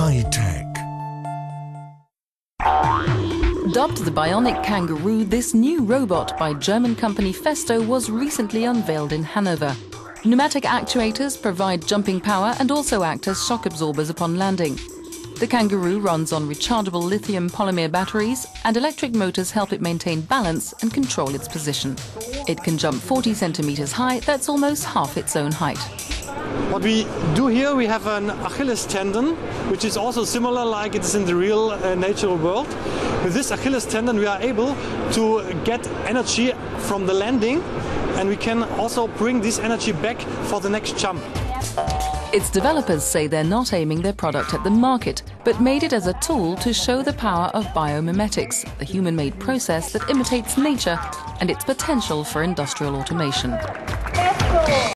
High tech. Dubbed the Bionic Kangaroo, this new robot by German company Festo was recently unveiled in Hanover. Pneumatic actuators provide jumping power and also act as shock absorbers upon landing. The Kangaroo runs on rechargeable lithium polymer batteries, and electric motors help it maintain balance and control its position. It can jump 40 centimeters high, that's almost half its own height. What we do here, we have an Achilles tendon, which is also similar like it is in the real uh, natural world. With this Achilles tendon, we are able to get energy from the landing and we can also bring this energy back for the next jump. Its developers say they're not aiming their product at the market, but made it as a tool to show the power of biomimetics, the human made process that imitates nature and its potential for industrial automation.